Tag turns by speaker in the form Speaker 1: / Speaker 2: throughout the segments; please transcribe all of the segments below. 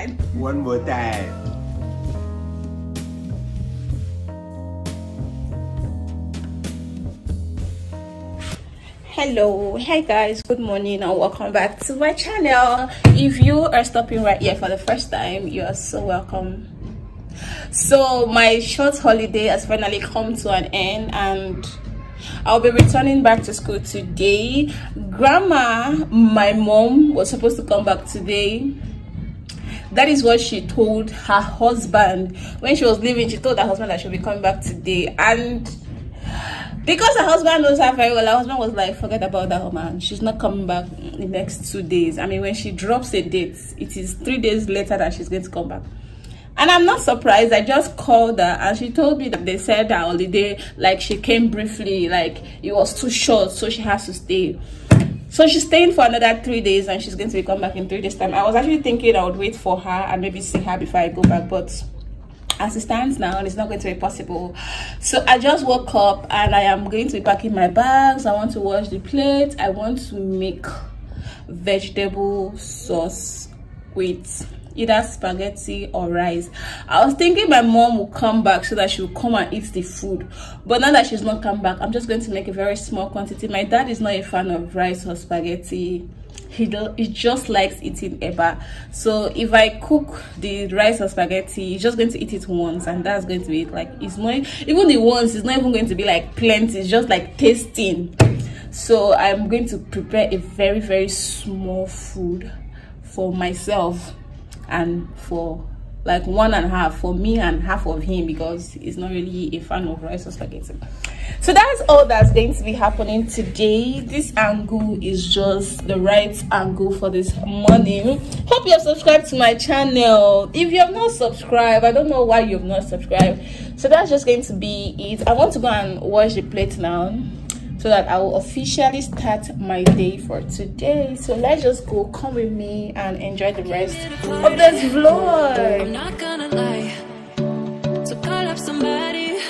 Speaker 1: line.
Speaker 2: One more time.
Speaker 1: hello hey guys good morning and welcome back to my channel if you are stopping right here for the first time you are so welcome so my short holiday has finally come to an end and I'll be returning back to school today. Grandma, my mom, was supposed to come back today. That is what she told her husband. When she was leaving, she told her husband that she'll be coming back today. And because her husband knows her very well, her husband was like, forget about that woman. She's not coming back in the next two days. I mean, when she drops a date, it is three days later that she's going to come back and i'm not surprised i just called her and she told me that they said her holiday like she came briefly like it was too short so she has to stay so she's staying for another three days and she's going to come back in three days time. I was actually thinking i would wait for her and maybe see her before i go back but as it stands now it's not going to be possible. So i just woke up and i am going to be packing my bags. I want to wash the plate i want to make vegetable sauce with either spaghetti or rice. I was thinking my mom will come back so that she will come and eat the food. But now that she's not come back i'm just going to make a very small quantity. My dad is not a fan of rice or spaghetti. He do, he just likes eating eba. So if i cook the rice or spaghetti he's just going to eat it once and that's going to be it. Like it's not even the once it's not even going to be like plenty. It's just like tasting. So i'm going to prepare a very very small food for myself and for like one and a half for me and half of him because he's not really a fan of rice or spaghetti. So that's all that's going to be happening today. This angle is just the right angle for this morning. Hope you have subscribed to my channel. If you have not subscribed i don't know why you have not subscribed. So that's just going to be it. I want to go and wash the plate now so that I will officially start my day for today. So let's just go, come with me and enjoy the rest of this vlog. I'm not gonna lie, so call up somebody,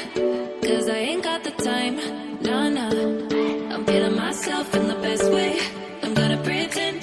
Speaker 1: cause I ain't got the time, nah nah. I'm feeling myself in the best way. I'm gonna pretend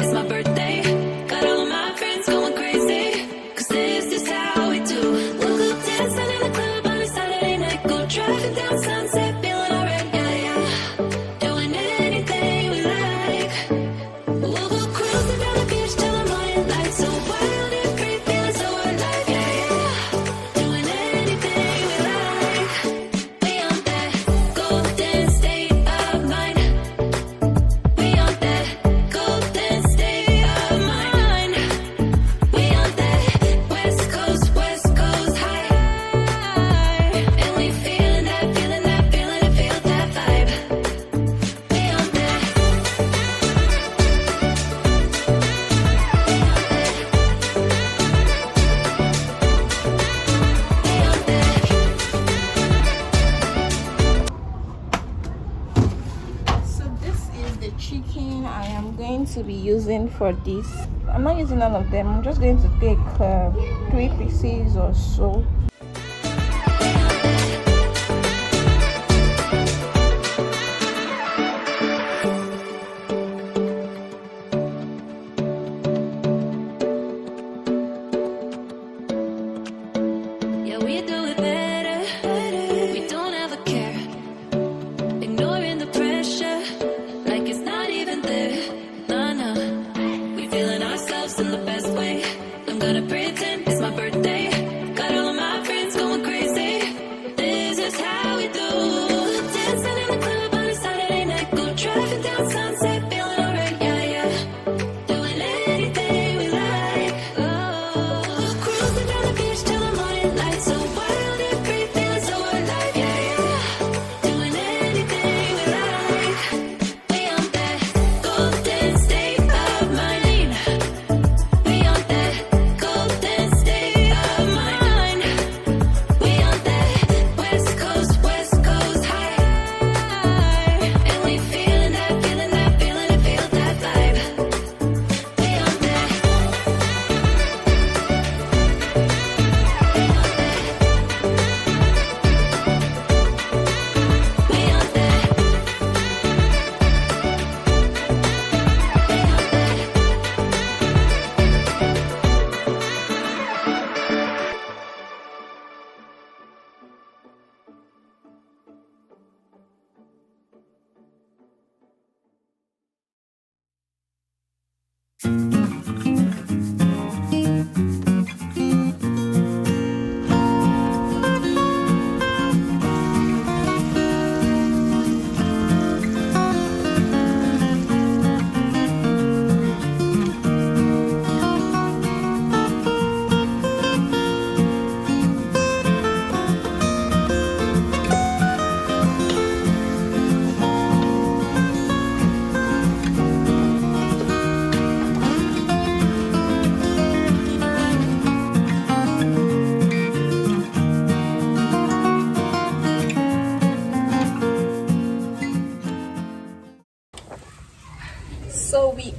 Speaker 1: for this. I'm not using all of them. I'm just going to take uh, three pieces or so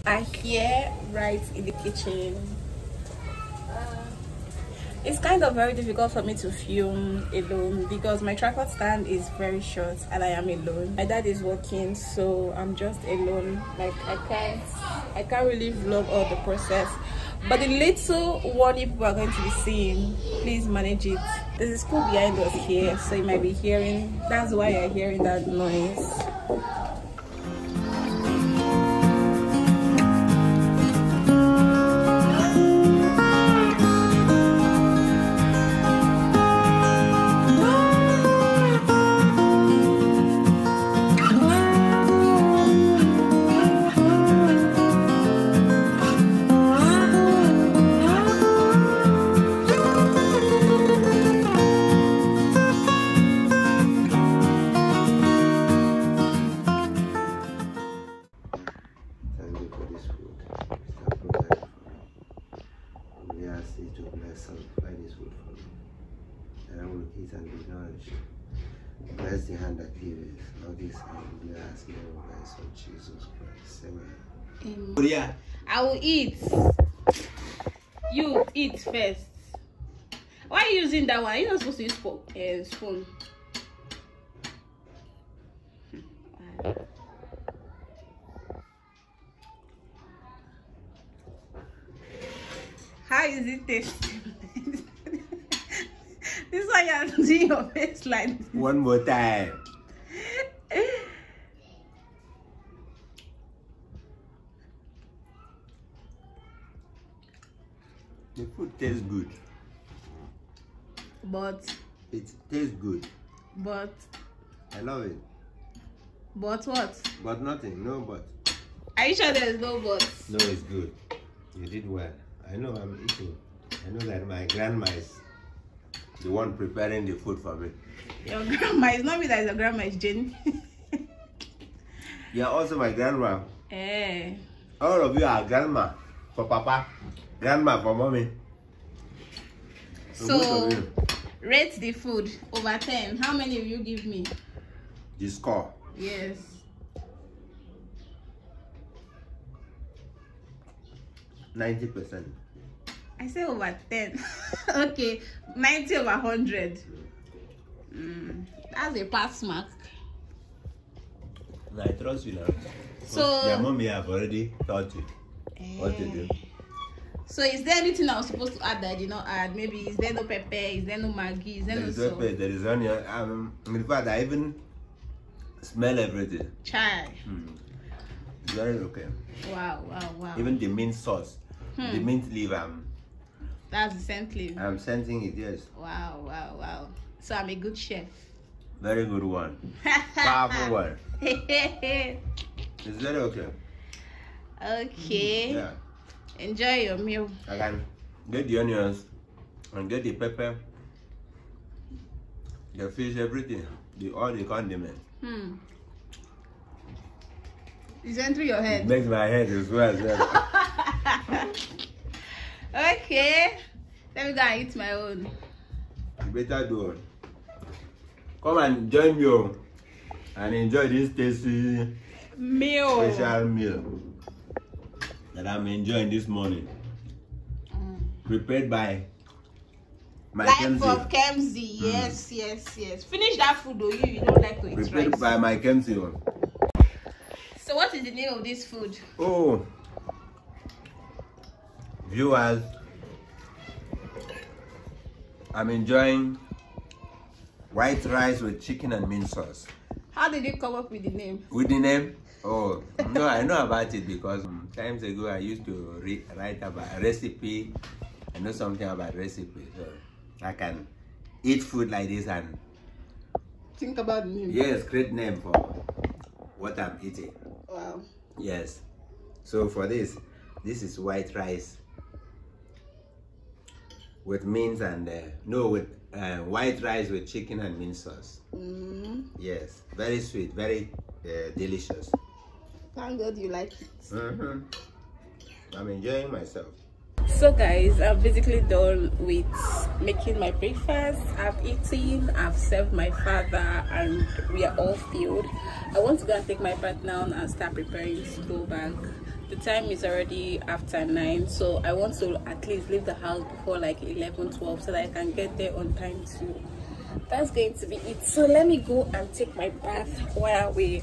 Speaker 1: are here right in the kitchen. Uh. It's kind of very difficult for me to film alone because my tripod stand is very short and i am alone. My dad is working so i'm just alone. Like i can't i can't really vlog all the process. But the little one people are going to be seeing please manage it. There's a school behind us here so you might be hearing that's why you're hearing that noise first. Why are you using that one? You're not supposed to use spoon. Uh, spoon. How is it tasting? this is why you're doing your face like this.
Speaker 2: One more time. The food tastes good.
Speaker 1: But
Speaker 2: it tastes good.
Speaker 1: But
Speaker 2: I love it.
Speaker 1: But what?
Speaker 2: But nothing, no but.
Speaker 1: Are you sure there's no but?
Speaker 2: No, it's good. You did well. I know I'm eating. I know that my grandma is the one preparing the food for me.
Speaker 1: Your grandma is not me that is your grandma, is Jenny.
Speaker 2: You're also my grandma.
Speaker 1: Eh.
Speaker 2: All of you are grandma for papa. Grandma for mommy.
Speaker 1: So, rate the food over 10. How many will you give me?
Speaker 2: The score?
Speaker 1: Yes.
Speaker 2: Ninety percent.
Speaker 1: I say over 10. okay, 90 over 100. Mm, that's a pass mark.
Speaker 2: I trust you now.
Speaker 1: So,
Speaker 2: your mommy have already taught you what to do.
Speaker 1: So is there anything I was supposed to add that I did not add? Maybe is there no pepper? Is there no maggi? Is there, there no is salt?
Speaker 2: Pepper, there is onion. Um, in fact, I even smell everything.
Speaker 1: Chai.
Speaker 2: Hmm. Very okay.
Speaker 1: Wow, wow, wow.
Speaker 2: Even the mint sauce, hmm. the mint leaf. Um,
Speaker 1: That's the scent leaf.
Speaker 2: I'm scenting it, yes.
Speaker 1: Wow, wow, wow. So I'm a good chef.
Speaker 2: Very good one. Powerful one. it's very okay.
Speaker 1: Okay.
Speaker 2: Yeah.
Speaker 1: Enjoy your meal.
Speaker 2: Can get the onions and get the pepper, the fish, everything, the all the condiments.
Speaker 1: Hmm. It's entering your head. It
Speaker 2: makes my head as well.
Speaker 1: okay. Let me go and eat my own.
Speaker 2: You better do it. Come and join me oh, and enjoy this tasty
Speaker 1: meal.
Speaker 2: Special meal that I'm enjoying this morning. Mm. Prepared by
Speaker 1: my Life Kemzy. of Kemzy. Mm. Yes, yes, yes. Finish that food though. You, you don't like to eat
Speaker 2: Prepared
Speaker 1: rice.
Speaker 2: by my Kemzy.
Speaker 1: So what is the name of this food?
Speaker 2: Oh. Viewers, I'm enjoying white rice with chicken and mint sauce.
Speaker 1: How did you come up with the name?
Speaker 2: With the name? Oh, no, I know about it because times ago I used to write about a recipe. I know something about recipe, so I can eat food like this and
Speaker 1: think about name.
Speaker 2: Yes, great name for what I'm eating.
Speaker 1: Wow.
Speaker 2: Yes. So for this, this is white rice with mince and uh, no with uh, white rice with chicken and mint sauce.
Speaker 1: Mm.
Speaker 2: Yes, very sweet, very uh, delicious.
Speaker 1: Thank God you like it.
Speaker 2: Mm -hmm. I'm enjoying myself.
Speaker 1: So guys, I'm basically done with making my breakfast. I've eaten, I've served my father, and we are all filled. I want to go and take my bath now and start preparing to go back the time is already after 9 so i want to at least leave the house before like 11 12 so that i can get there on time too that's going to be it so let me go and take my bath while we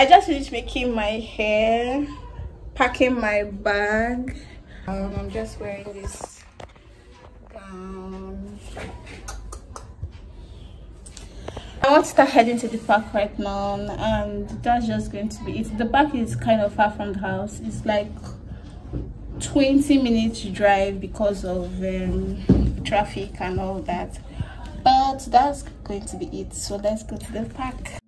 Speaker 3: I
Speaker 1: just finished making my hair, packing my bag. Um, I'm just wearing this gown. I want to start heading to the park right now, and that's just going to be it. The park is kind of far from the house. It's like 20 minutes to drive because of um, traffic and all that. But that's going to be it. So let's go to the park.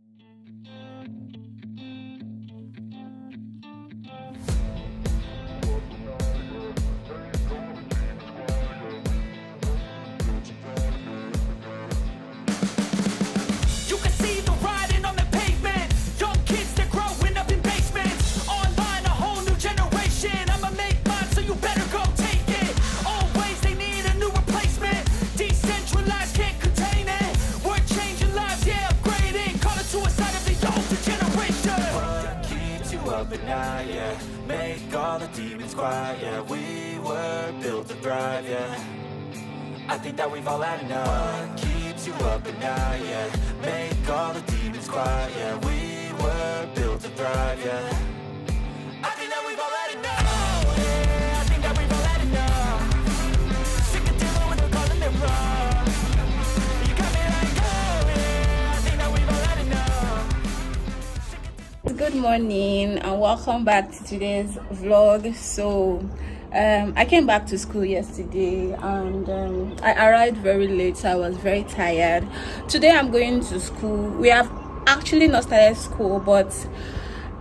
Speaker 3: Built to thrive, yeah. I think that we've all had enough. What keeps you up at night, yeah? Make all the demons quiet, yeah. We were built to thrive, yeah. I think that we've all had enough. Oh,
Speaker 1: good morning and welcome back to today's vlog so um, i came back to school yesterday and um, i arrived very late so i was very tired. Today i'm going to school. We have actually not started school but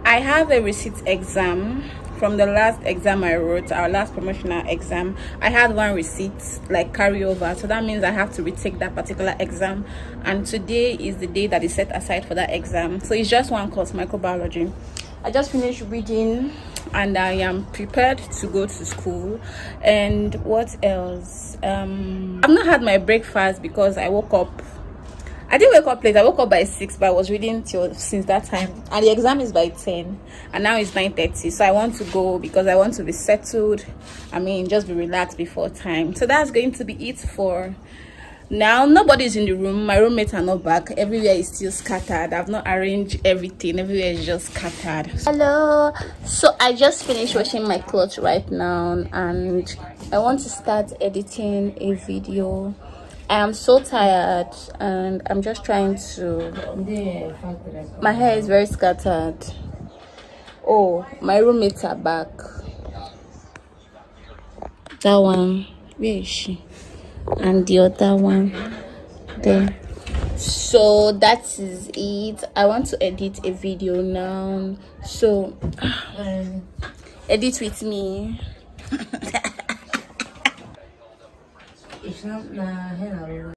Speaker 1: i have a receipt exam. From the last exam i wrote our last promotional exam i had one receipt like carryover. So that means i have to retake that particular exam. And today is the day that is set aside for that exam. So it's just one course microbiology i just finished reading and i am prepared to go to school and what else um i've not had my breakfast because i woke up I didn't wake up late. I woke up by six, but I was reading till since that time. And the exam is by ten, and now it's nine thirty. So I want to go because I want to be settled. I mean, just be relaxed before time. So that's going to be it for now. Nobody's in the room. My roommates are not back. Everywhere is still scattered. I've not arranged everything. Everywhere is just scattered. Hello. So I just finished washing my clothes right now, and I want to start editing a video. I am so tired and I'm just trying to my hair is very scattered oh my roommates are back that one where is she and the other one there. So that is it. I want to edit a video now. So um, edit with me.
Speaker 4: It's not na